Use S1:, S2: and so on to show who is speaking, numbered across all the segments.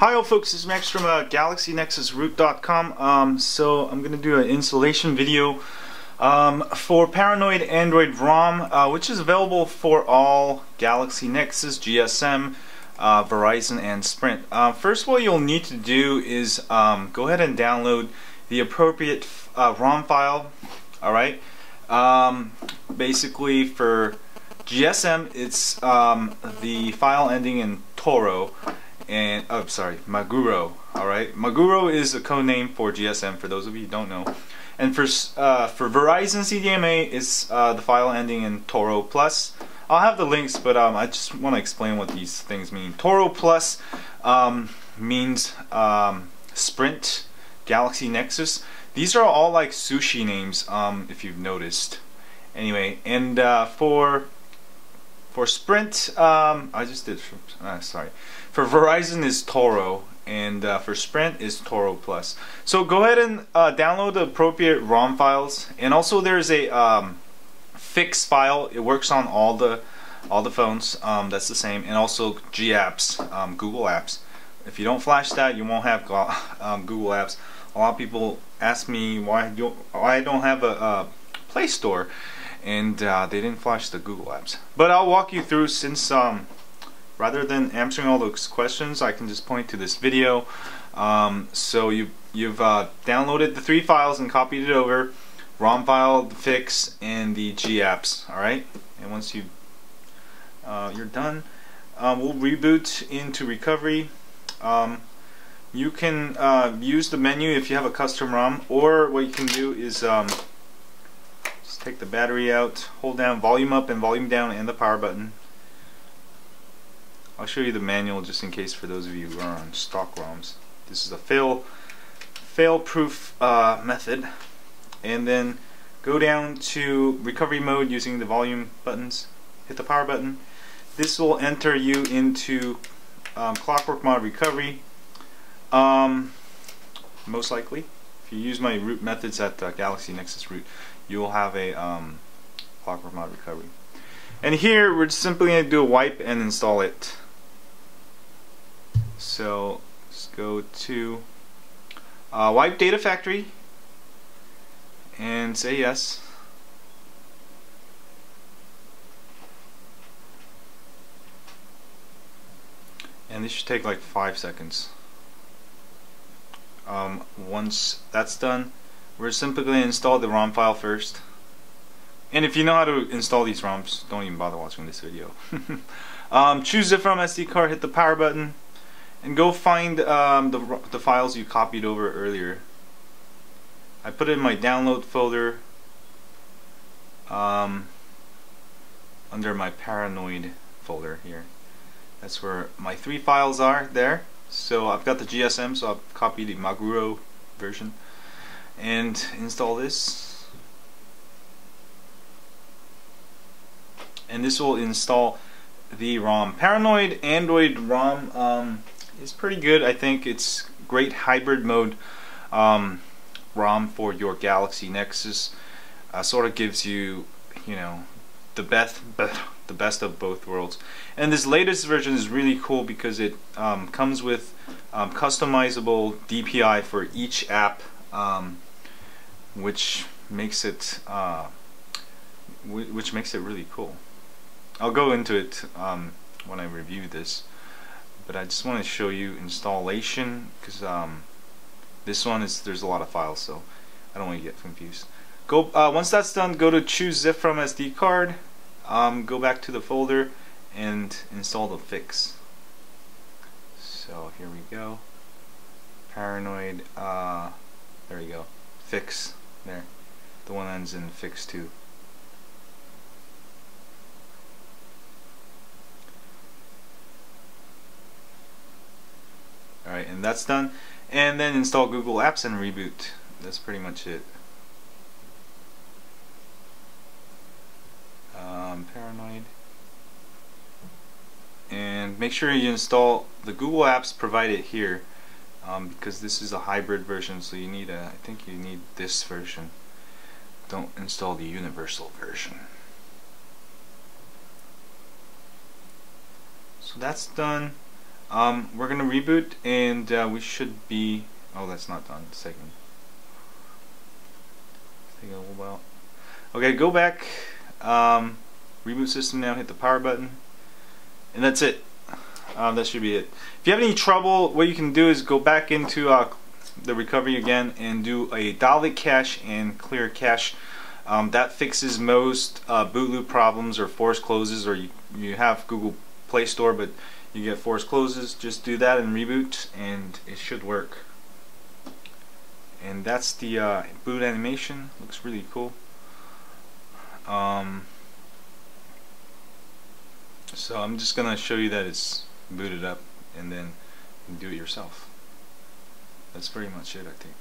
S1: Hi all folks, this is Max from uh, GalaxyNexusRoot.com. Um, so I'm going to do an installation video um, for Paranoid Android ROM, uh, which is available for all Galaxy Nexus, GSM, uh, Verizon, and Sprint. Uh, first what you'll need to do is um, go ahead and download the appropriate uh, ROM file. Alright, um, basically for GSM it's um, the file ending in Toro and oh sorry Maguro alright Maguro is a code name for GSM for those of you who don't know. And for uh, for Verizon CDMA is uh, the file ending in Toro Plus. I'll have the links but um, I just want to explain what these things mean. Toro Plus um, means um, Sprint Galaxy Nexus. These are all like sushi names um, if you've noticed. Anyway and uh, for for Sprint, um, I just did. Uh, sorry. For Verizon is Toro, and uh, for Sprint is Toro Plus. So go ahead and uh, download the appropriate ROM files, and also there's a um, fix file. It works on all the all the phones. Um, that's the same, and also G apps, um, Google Apps. If you don't flash that, you won't have um, Google Apps. A lot of people ask me why I don't have a, a Play Store and uh, they didn't flash the Google Apps. But I'll walk you through since um, rather than answering all those questions, I can just point to this video. Um, so you, you've uh, downloaded the three files and copied it over, ROM file, the fix, and the G apps. All right, and once you uh, you're done, um, we'll reboot into recovery. Um, you can uh, use the menu if you have a custom ROM, or what you can do is um, take the battery out, hold down volume up and volume down and the power button. I'll show you the manual just in case for those of you who are on stock ROMs. This is a fail fail proof uh, method and then go down to recovery mode using the volume buttons hit the power button this will enter you into um, clockwork mod recovery um, most likely if you use my root methods at uh, Galaxy Nexus root you'll have a um, Clockwork Mod recovery. And here we're simply going to do a wipe and install it. So let's go to uh, wipe data factory and say yes. And this should take like five seconds. Um, once that's done, we're simply going to install the ROM file first. And if you know how to install these ROMs, don't even bother watching this video. um, choose zip from SD card, hit the power button, and go find um, the, the files you copied over earlier. I put it in my download folder um, under my paranoid folder here. That's where my three files are there. So I've got the GSM, so I've copied the Maguro version and install this and this will install the ROM. Paranoid Android ROM um, is pretty good. I think it's great hybrid mode um, ROM for your Galaxy Nexus. Uh, sort of gives you, you know, the best, the best of both worlds. And this latest version is really cool because it um, comes with um, customizable DPI for each app um, which makes it uh, which makes it really cool. I'll go into it um, when I review this, but I just want to show you installation because um, this one is there's a lot of files, so I don't want to get confused. Go uh, once that's done, go to choose zip from SD card, um, go back to the folder, and install the fix. So here we go. Paranoid. Uh, there we go. Fix. There. The one ends in fix 2. Alright, and that's done. And then install Google Apps and reboot. That's pretty much it. Um, paranoid. And make sure you install the Google Apps provided here um, because this is a hybrid version so you need a I think you need this version don't install the universal version so that's done Um, we're gonna reboot and uh, we should be. Oh, that's not done. Second. A little while. Okay, go back. Um, reboot system now. Hit the power button, and that's it. Um, that should be it. If you have any trouble, what you can do is go back into uh, the recovery again and do a Dalvik cache and clear cache. Um, that fixes most uh, boot loop problems or force closes, or you, you have Google Play Store, but you get force closes. Just do that and reboot, and it should work. And that's the uh, boot animation. Looks really cool. Um, so I'm just gonna show you that it's booted up, and then do it yourself. That's pretty much it, I think.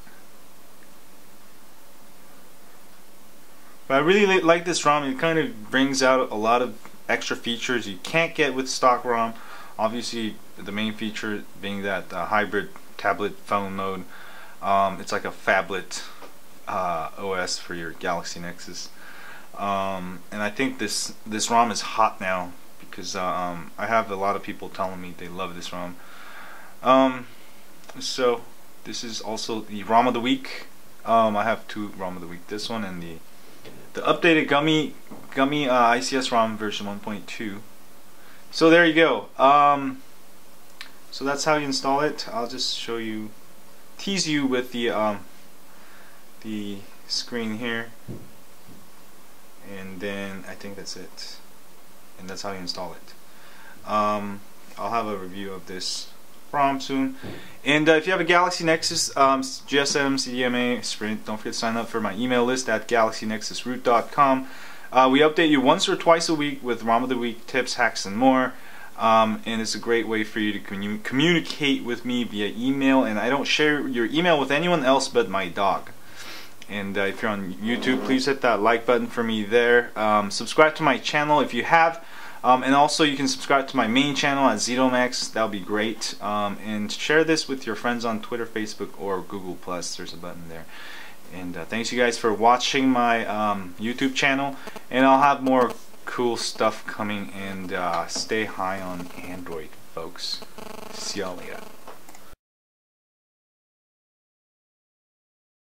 S1: But I really like this ROM. It kind of brings out a lot of extra features you can't get with stock ROM. Obviously, the main feature being that uh, hybrid tablet phone mode. Um, it's like a phablet uh, OS for your Galaxy Nexus. Um, and I think this this ROM is hot now because uh, um, I have a lot of people telling me they love this ROM. Um, so this is also the ROM of the week. Um, I have two ROM of the week. This one and the the updated Gummy Gummy uh, ICS ROM version 1.2. So there you go. Um, so that's how you install it. I'll just show you, tease you with the um, the screen here, and then I think that's it. And that's how you install it. Um, I'll have a review of this ROM soon. And uh, if you have a Galaxy Nexus, um, GSM, CDMA, Sprint, don't forget to sign up for my email list at galaxynexusroot.com. Uh, we update you once or twice a week with ROM of the Week tips, hacks, and more. Um, and it's a great way for you to commun communicate with me via email. And I don't share your email with anyone else but my dog. And uh, if you're on YouTube, please hit that like button for me there. Um, subscribe to my channel if you have. Um, and also you can subscribe to my main channel at Zedomax, that would be great. Um, and share this with your friends on Twitter, Facebook, or Google+. Plus. There's a button there. And uh, thanks you guys for watching my um, YouTube channel. And I'll have more cool stuff coming. And uh, stay high on Android, folks. See y'all later.